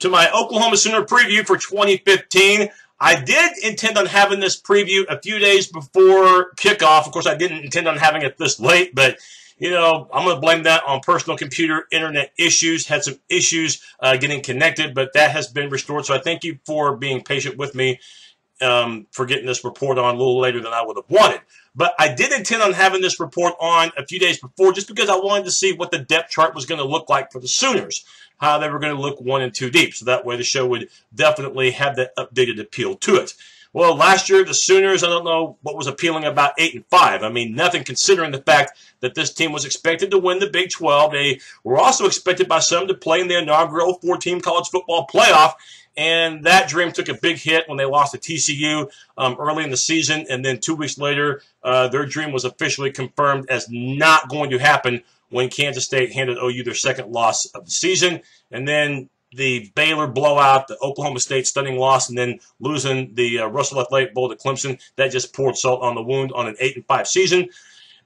to my Oklahoma Sooner preview for 2015. I did intend on having this preview a few days before kickoff. Of course, I didn't intend on having it this late, but you know, I'm going to blame that on personal computer internet issues. Had some issues uh, getting connected, but that has been restored. So I thank you for being patient with me um, for getting this report on a little later than I would have wanted. But I did intend on having this report on a few days before just because I wanted to see what the depth chart was going to look like for the Sooners, how they were going to look one and two deep. So that way the show would definitely have that updated appeal to it. Well, last year the Sooners, I don't know what was appealing about eight and five. I mean, nothing considering the fact that this team was expected to win the Big 12. They were also expected by some to play in the inaugural four-team college football playoff, and that dream took a big hit when they lost to TCU um, early in the season, and then two weeks later, uh, their dream was officially confirmed as not going to happen when Kansas State handed OU their second loss of the season, and then the Baylor blowout, the Oklahoma State stunning loss, and then losing the uh, Russell Athletic Bowl to Clemson. That just poured salt on the wound on an 8 and 5 season.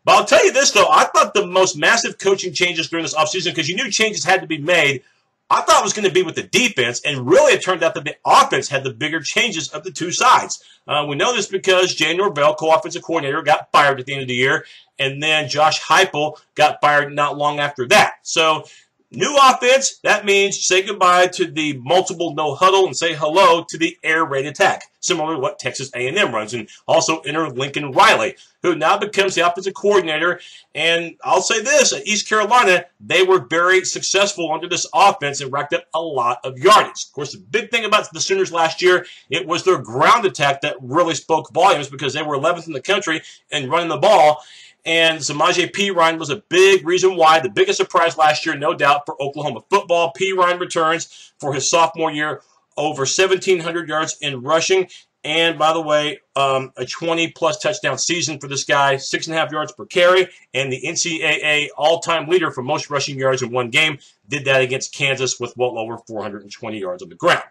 But I'll tell you this, though. I thought the most massive coaching changes during this offseason, because you knew changes had to be made, I thought it was going to be with the defense, and really it turned out that the offense had the bigger changes of the two sides. Uh, we know this because Jay Norvell, co-offensive coordinator, got fired at the end of the year, and then Josh Heupel got fired not long after that. So New offense, that means say goodbye to the multiple no huddle and say hello to the air raid attack, similar to what Texas A&M runs. And also enter Lincoln Riley, who now becomes the offensive coordinator. And I'll say this, at East Carolina, they were very successful under this offense and racked up a lot of yardage. Of course, the big thing about the Sooners last year, it was their ground attack that really spoke volumes because they were 11th in the country in running the ball. And Samaje Perine was a big reason why. The biggest surprise last year, no doubt, for Oklahoma football. Perine returns for his sophomore year over 1,700 yards in rushing. And by the way, um, a 20 plus touchdown season for this guy, six and a half yards per carry, and the NCAA all time leader for most rushing yards in one game. Did that against Kansas with well over 420 yards on the ground.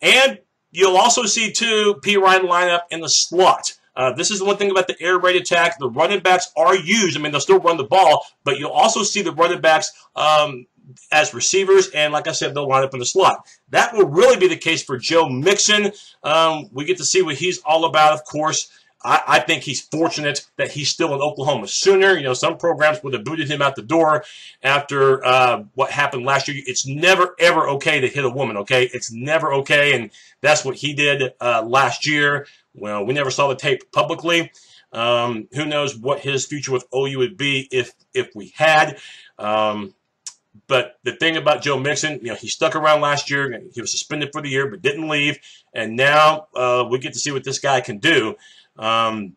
And you'll also see, too, Ryan line up in the slot. Uh, this is the one thing about the air raid attack. The running backs are used. I mean, they'll still run the ball, but you'll also see the running backs um, as receivers, and like I said, they'll line up in the slot. That will really be the case for Joe Mixon. Um, we get to see what he's all about, of course. I, I, think he's fortunate that he's still in Oklahoma sooner. You know, some programs would have booted him out the door after uh, what happened last year. It's never, ever okay to hit a woman, okay? It's never okay, and that's what he did uh, last year. Well, we never saw the tape publicly. Um, who knows what his future with OU would be if if we had. Um, but the thing about Joe Mixon, you know, he stuck around last year. He was suspended for the year, but didn't leave. And now uh, we get to see what this guy can do. Um,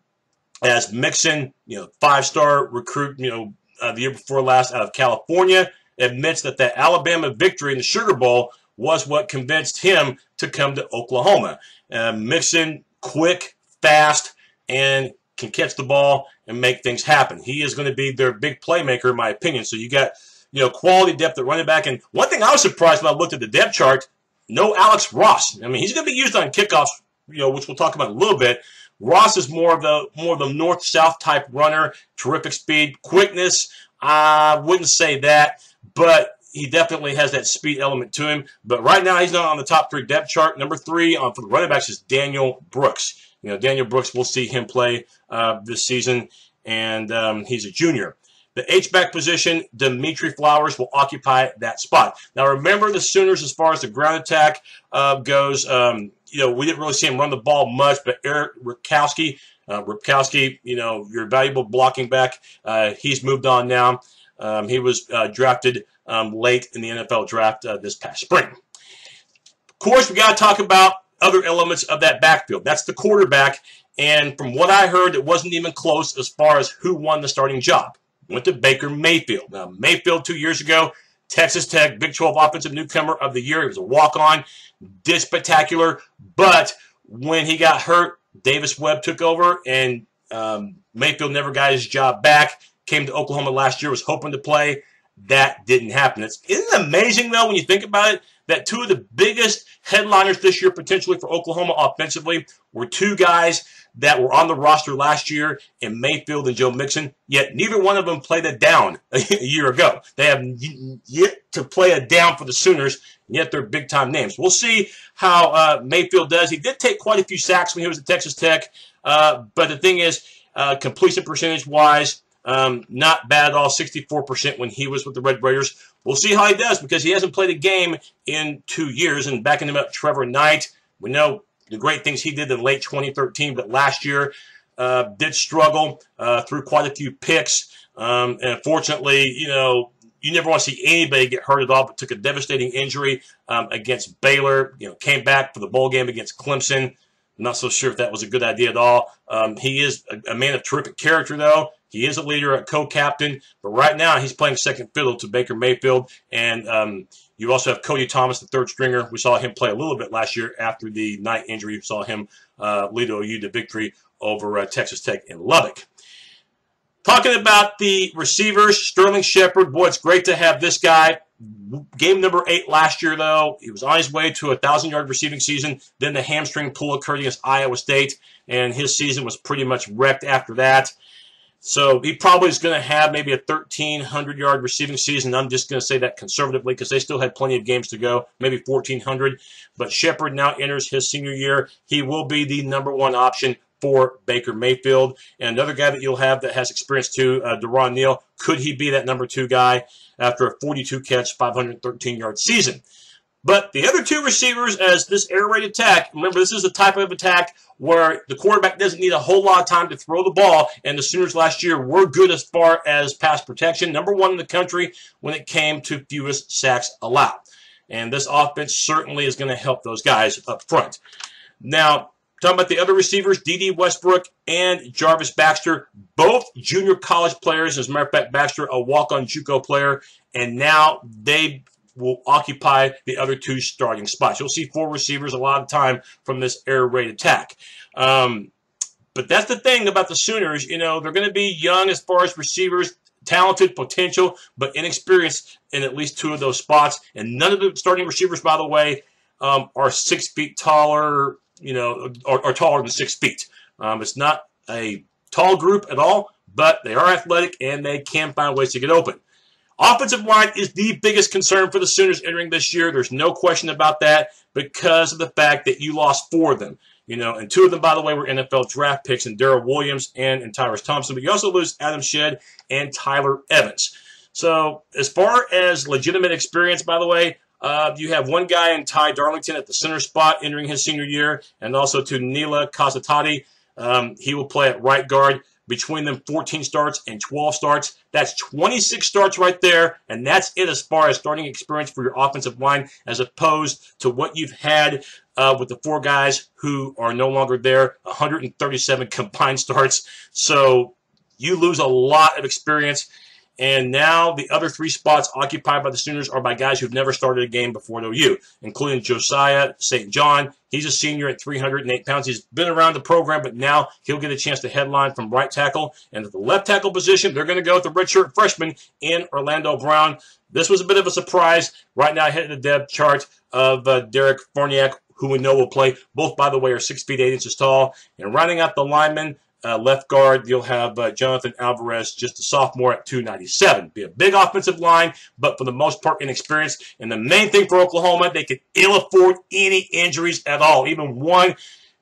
as Mixon, you know, five-star recruit, you know, uh, the year before last out of California, admits that that Alabama victory in the Sugar Bowl was what convinced him to come to Oklahoma. Uh, Mixon quick, fast, and can catch the ball and make things happen. He is going to be their big playmaker, in my opinion. So you got, you know, quality depth at running back. And one thing I was surprised when I looked at the depth chart, no Alex Ross. I mean, he's going to be used on kickoffs, you know, which we'll talk about a little bit. Ross is more of the more of the north-south type runner, terrific speed, quickness. I wouldn't say that, but he definitely has that speed element to him. But right now, he's not on the top three depth chart. Number three on for the running backs is Daniel Brooks. You know, Daniel Brooks, we'll see him play uh, this season, and um, he's a junior. The H-back position, Dimitri Flowers will occupy that spot. Now, remember the Sooners as far as the ground attack uh, goes. Um, you know, we didn't really see him run the ball much, but Eric Ripkowski, uh, Ripkowski, you know, your valuable blocking back, uh, he's moved on now. Um, he was uh, drafted um, late in the NFL draft uh, this past spring. Of course, we got to talk about other elements of that backfield. That's the quarterback, and from what I heard, it wasn't even close as far as who won the starting job. Went to Baker Mayfield. Now, Mayfield two years ago, Texas Tech, Big 12 Offensive Newcomer of the Year. He was a walk-on, did spectacular, but when he got hurt, Davis Webb took over, and um, Mayfield never got his job back. Came to Oklahoma last year, was hoping to play that didn't happen. It's, isn't it amazing, though, when you think about it, that two of the biggest headliners this year potentially for Oklahoma offensively were two guys that were on the roster last year in Mayfield and Joe Mixon, yet neither one of them played a down a year ago. They have yet to play a down for the Sooners, yet they're big-time names. We'll see how uh, Mayfield does. He did take quite a few sacks when he was at Texas Tech, uh, but the thing is, uh, completion percentage-wise, um, not bad at all, 64% when he was with the Red Raiders. We'll see how he does because he hasn't played a game in two years. And backing him up, Trevor Knight, we know the great things he did in late 2013, but last year uh, did struggle uh, through quite a few picks. Um, and unfortunately, you know, you never want to see anybody get hurt at all, but took a devastating injury um, against Baylor. You know, came back for the bowl game against Clemson. Not so sure if that was a good idea at all. Um, he is a, a, man of terrific character, though. He is a leader, a co-captain, but right now he's playing second fiddle to Baker Mayfield, and um, you also have Cody Thomas, the third stringer. We saw him play a little bit last year after the Knight injury. We saw him uh, lead OU to victory over uh, Texas Tech in Lubbock. Talking about the receivers, Sterling Shepard. Boy, it's great to have this guy. Game number eight last year, though. He was on his way to a 1,000-yard receiving season. Then the hamstring pull occurred against Iowa State, and his season was pretty much wrecked after that. So he probably is going to have maybe a 1,300 yard receiving season. I'm just going to say that conservatively because they still had plenty of games to go, maybe 1,400. But Shepard now enters his senior year. He will be the number one option for Baker Mayfield. And another guy that you'll have that has experience too, uh, Durron Neal. Could he be that number two guy after a 42 catch, 513 yard season? But the other two receivers, as this air raid attack, remember this is the type of attack where the quarterback doesn't need a whole lot of time to throw the ball, and the Sooners last year were good as far as pass protection, number one in the country when it came to fewest sacks allowed. And this offense certainly is going to help those guys up front. Now, talking about the other receivers, Dede Westbrook and Jarvis Baxter, both junior college players. As a matter of fact, Baxter, a walk-on JUCO player, and now they will occupy the other two starting spots. You'll see four receivers a lot of time from this air raid attack. Um, but that's the thing about the Sooners. You know, they're going to be young as far as receivers, talented, potential, but inexperienced in at least two of those spots. And none of the starting receivers, by the way, um, are six feet taller, you know, are, or taller than six feet. Um, it's not a tall group at all, but they are athletic and they can find ways to get open. Offensive line is the biggest concern for the Sooners entering this year. There's no question about that because of the fact that you lost four of them. You know, and two of them, by the way, were NFL draft picks in Daryl Williams and, and Tyrus Thompson. But you also lose Adam Shead and Tyler Evans. So as far as legitimate experience, by the way, uh, you have one guy in Ty Darlington at the center spot entering his senior year, and also to Nila Kasitati. Um, he will play at right guard between them 14 starts and 12 starts. That's 26 starts right there, and that's it as far as starting experience for your offensive line as opposed to what you've had uh, with the four guys who are no longer there, 137 combined starts. So you lose a lot of experience. And now the other three spots occupied by the Sooners are by guys who've never started a game before at OU, including Josiah St. John. He's a senior at 308 pounds. He's been around the program, but now he'll get a chance to headline from right tackle. And at the left tackle position, they're going to go with the redshirt freshman in Orlando Brown. This was a bit of a surprise. Right now, hitting the depth chart of uh, Derek Farniok, who we know will play. Both, by the way, are 6 feet 8 inches tall. And running out the linemen, uh, left guard, you'll have uh, Jonathan Alvarez, just a sophomore at 297. Be a big offensive line, but for the most part inexperienced. And the main thing for Oklahoma, they could ill afford any injuries at all. Even one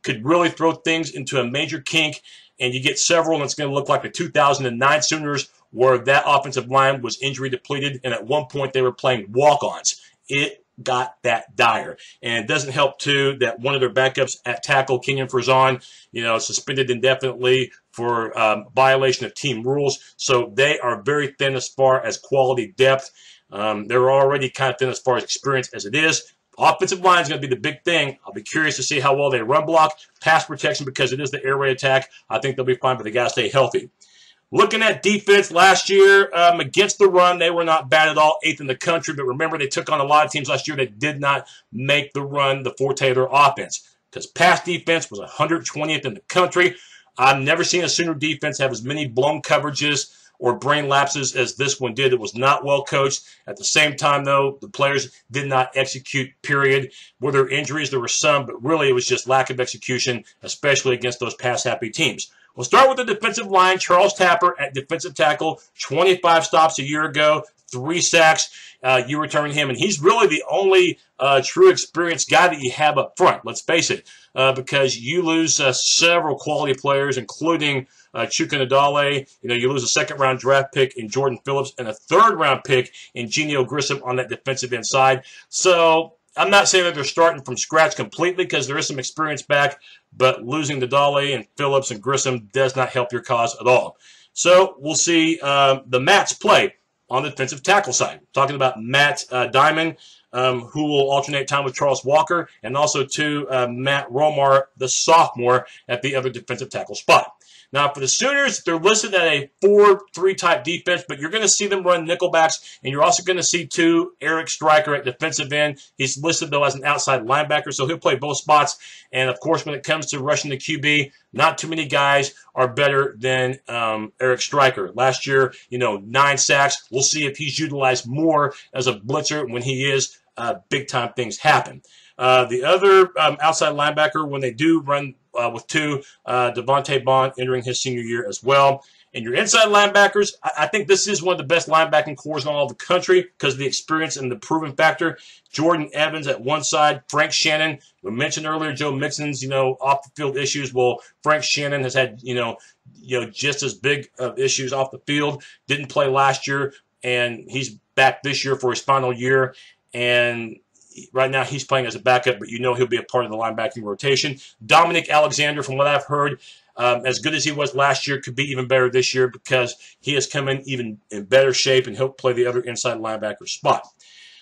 could really throw things into a major kink, and you get several, and it's going to look like the 2009 Sooners, where that offensive line was injury depleted, and at one point they were playing walk-ons. It got that dire. And it doesn't help, too, that one of their backups at tackle, Kenyon Farzan, you know, suspended indefinitely for um, violation of team rules. So they are very thin as far as quality depth. Um, they're already kind of thin as far as experience as it is. Offensive line is going to be the big thing. I'll be curious to see how well they run block, pass protection, because it is the air raid attack. I think they'll be fine, but they got to stay healthy. Looking at defense last year um, against the run, they were not bad at all, eighth in the country. But remember, they took on a lot of teams last year that did not make the run the forte of their offense because pass defense was 120th in the country. I've never seen a Sooner defense have as many blown coverages or brain lapses as this one did. It was not well coached. At the same time, though, the players did not execute, period. Were there injuries? There were some, but really it was just lack of execution, especially against those pass-happy teams. We'll start with the defensive line. Charles Tapper at defensive tackle, 25 stops a year ago, three sacks. Uh, you return him, and he's really the only uh, true experienced guy that you have up front. Let's face it, uh, because you lose uh, several quality players, including uh, Chuka Ndulue. You know, you lose a second round draft pick in Jordan Phillips and a third round pick in Geneo Grissom on that defensive inside. So I'm not saying that they're starting from scratch completely because there is some experience back, but losing Ndulue and Phillips and Grissom does not help your cause at all. So we'll see um, the Mats play on the defensive tackle side. Talking about Matt uh, Dimon, um, who will alternate time with Charles Walker, and also to uh, Matt Romar, the sophomore, at the other defensive tackle spot. Now, for the Sooners, they're listed at a 4-3 type defense, but you're going to see them run nickelbacks, and you're also going to see two Eric Striker at defensive end. He's listed, though, as an outside linebacker, so he'll play both spots. And, of course, when it comes to rushing the QB, not too many guys are better than um, Eric Striker. Last year, you know, nine sacks. We'll see if he's utilized more as a blitzer when he is. Uh, big time things happen. Uh, the other um, outside linebacker, when they do run uh, with two, uh, Devante Bond entering his senior year as well. And your inside linebackers, I, I think this is one of the best linebacking cores in all of the country because of the experience and the proven factor. Jordan Evans at one side, Frank Shannon. We mentioned earlier Joe Mixon's, you know, off the field issues. Well, Frank Shannon has had, you know, you know, just as big of issues off the field. Didn't play last year, and he's back this year for his final year. And right now he's playing as a backup, but you know he'll be a part of the linebacking rotation. Dominic Alexander, from what I've heard, um, as good as he was last year, could be even better this year because he has come in even in better shape and he'll play the other inside linebacker spot.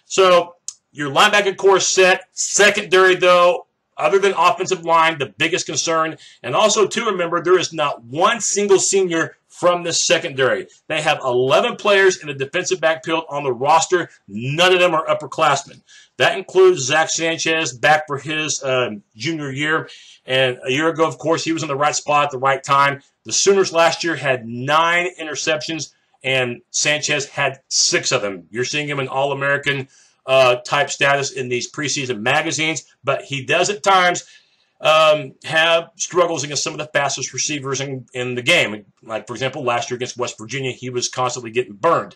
So your linebacker core set. Secondary, though, other than offensive line, the biggest concern. And also, to remember, there is not one single senior from the secondary. They have 11 players in the defensive backfield on the roster. None of them are upperclassmen. That includes Zach Sanchez back for his um, junior year. And a year ago, of course, he was in the right spot at the right time. The Sooners last year had nine interceptions, and Sanchez had six of them. You're seeing him in All American uh, type status in these preseason magazines, but he does at times um, have struggles against some of the fastest receivers in, in the game. Like, for example, last year against West Virginia, he was constantly getting burned.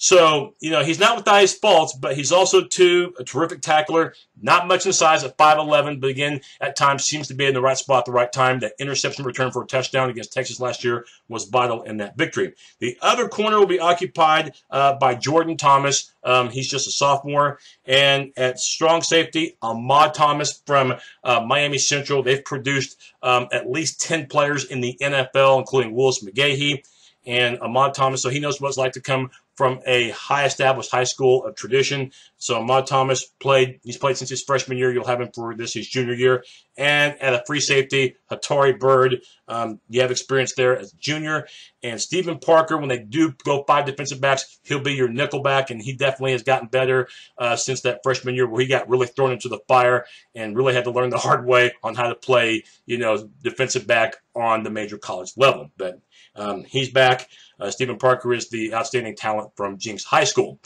So, you know, he's not without his faults, but he's also, too, a terrific tackler. Not much in size at 5'11", but again, at times seems to be in the right spot at the right time. That interception return for a touchdown against Texas last year was vital in that victory. The other corner will be occupied uh, by Jordan Thomas. Um, he's just a sophomore. And at strong safety, Ahmad Thomas from uh, Miami Central. They've produced um, at least 10 players in the NFL, including Willis McGahee and Ahmad Thomas. So he knows what it's like to come from a high established high school of tradition. So Ahmad Thomas played, he's played since his freshman year. You'll have him for this, his junior year. And at a free safety, Hatari Byrd, um, you have experience there as a junior. And Stephen Parker, when they do go five defensive backs, he'll be your nickel back. And he definitely has gotten better uh, since that freshman year where he got really thrown into the fire and really had to learn the hard way on how to play, you know, defensive back on the major college level. But um, he's back. Uh, Stephen Parker is the outstanding talent from Jenks High School.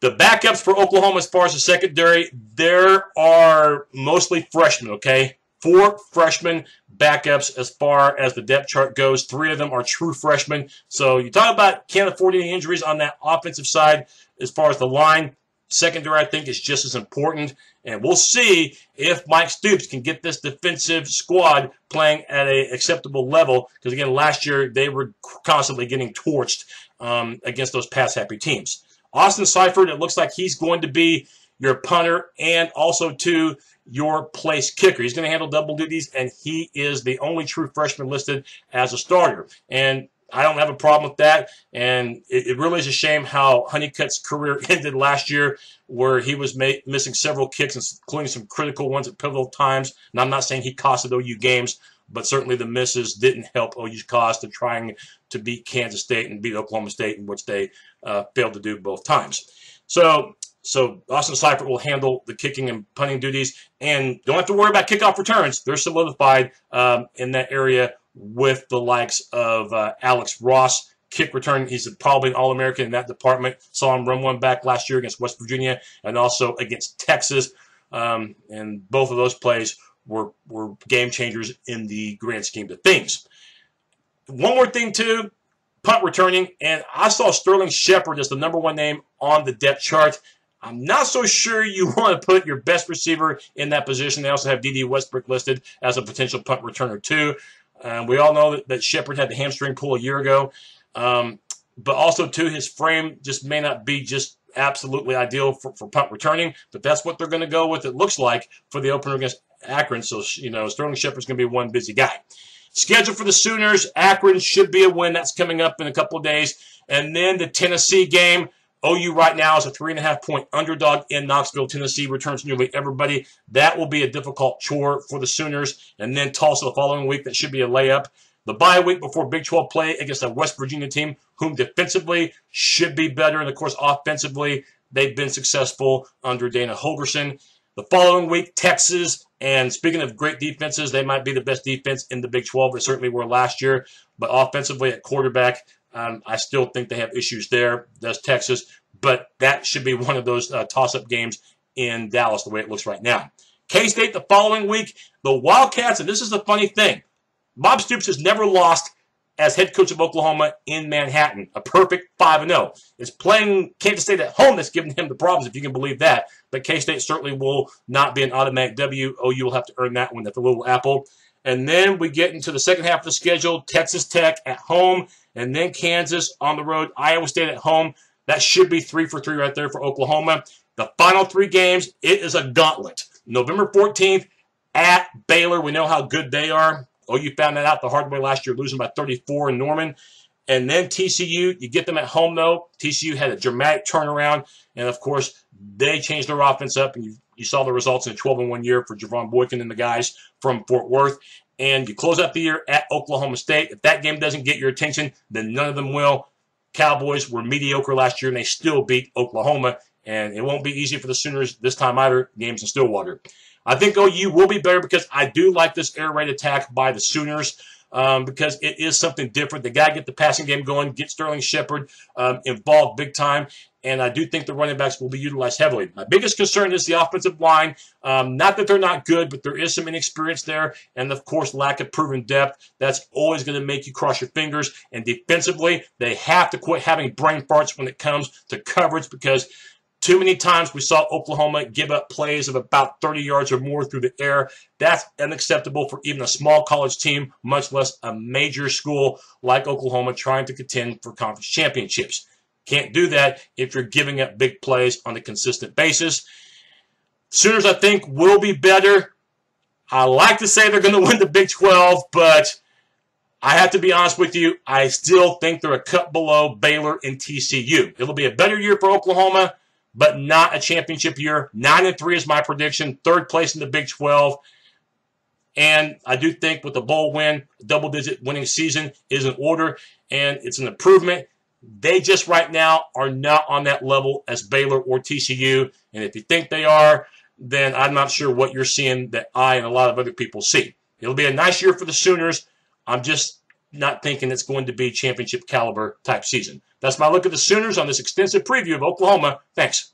The backups for Oklahoma as far as the secondary, there are mostly freshmen, okay? Four freshmen backups as far as the depth chart goes. Three of them are true freshmen. So you talk about can't afford any injuries on that offensive side as far as the line. Secondary, I think, is just as important. And we'll see if Mike Stoops can get this defensive squad playing at an acceptable level. Because, again, last year they were constantly getting torched um, against those pass-happy teams. Austin Seibert, it looks like he's going to be your punter and also, to your place kicker. He's going to handle double duties, and he is the only true freshman listed as a starter. And I don't have a problem with that. And it, it, really is a shame how Hunnicutt's career ended last year, where he was missing several kicks, including some critical ones at pivotal times. And I'm not saying he costed OU games, but certainly the misses didn't help OU's cause to trying to beat Kansas State and beat Oklahoma State, in which they uh, failed to do both times. So so Austin Seibert will handle the kicking and punting duties, and don't have to worry about kickoff returns. They're solidified um, in that area with the likes of uh, Alex Ross, kick return. He's probably an All-American in that department. Saw him run one back last year against West Virginia and also against Texas. Um, and both of those plays were, were game changers in the grand scheme of things. One more thing, too, punt returning, and I saw Sterling Shepard as the number one name on the depth chart. I'm not so sure you want to put your best receiver in that position. They also have Dede Westbrook listed as a potential punt returner, too. Uh, we all know that, that Shepard had the hamstring pull a year ago. Um, but also, too, his frame just may not be just absolutely ideal for, for punt returning, but that's what they're going to go with, it looks like, for the opener against Akron. So, you know, Sterling Shepard's going to be one busy guy. Schedule for the Sooners, Akron should be a win. That's coming up in a couple of days. And then the Tennessee game. OU right now is a three and a half point underdog in Knoxville. Tennessee returns nearly everybody. That will be a difficult chore for the Sooners. And then Tulsa the following week. That should be a layup. The bye week before Big 12 play against a West Virginia team, whom defensively should be better. And of course, offensively, they've been successful under Dana Holgorsen. The following week, Texas. And speaking of great defenses, they might be the best defense in the Big 12. They certainly were last year. But offensively at quarterback, um, I still think they have issues there. Does Texas? But that should be one of those uh, toss-up games in Dallas, the way it looks right now. K-State the following week. The Wildcats, and this is the funny thing. Bob Stoops has never lost as head coach of Oklahoma in Manhattan. A perfect 5-0. It's playing Kansas State at home that's giving him the problems, if you can believe that. But K-State certainly will not be an automatic W. OU will have to earn that one at the Little Apple. And then we get into the second half of the schedule. Texas Tech at home, and then Kansas on the road. Iowa State at home. That should be three for three right there for Oklahoma. The final three games, it is a gauntlet. November 14th at Baylor. We know how good they are. Oh, you found that out the hard way last year, losing by 34 in Norman. And then TCU, you get them at home, though. TCU had a dramatic turnaround. And, of course, they changed their offense up. And you, you saw the results in a 12 1 year for Javon Boykin and the guys from Fort Worth. And you close out the year at Oklahoma State. If that game doesn't get your attention, then none of them will. Cowboys were mediocre last year, and they still beat Oklahoma. And it won't be easy for the Sooners this time either. Games in Stillwater. I think OU will be better because I do like this air raid attack by the Sooners. Um, because it is something different. They got to get the passing game going, get Sterling Shepard um, involved big time, and I do think the running backs will be utilized heavily. My biggest concern is the offensive line. Um, not that they're not good, but there is some inexperience there, and of course, lack of proven depth. That's always going to make you cross your fingers. And defensively, they have to quit having brain farts when it comes to coverage because – too many times we saw Oklahoma give up plays of about 30 yards or more through the air. That's unacceptable for even a small college team, much less a major school like Oklahoma trying to contend for conference championships. Can't do that if you're giving up big plays on a consistent basis. Sooners, I think, will be better. I like to say they're going to win the Big 12, but I have to be honest with you. I still think they're a cut below Baylor and TCU. It'll be a better year for Oklahoma but not a championship year. Nine and three is my prediction. Third place in the Big 12. And I do think with the bowl win, double digit winning season is in order and it's an improvement. They just right now are not on that level as Baylor or TCU. And if you think they are, then I'm not sure what you're seeing that I and a lot of other people see. It'll be a nice year for the Sooners. I'm just not thinking it's going to be championship caliber type season. That's my look at the Sooners on this extensive preview of Oklahoma. Thanks.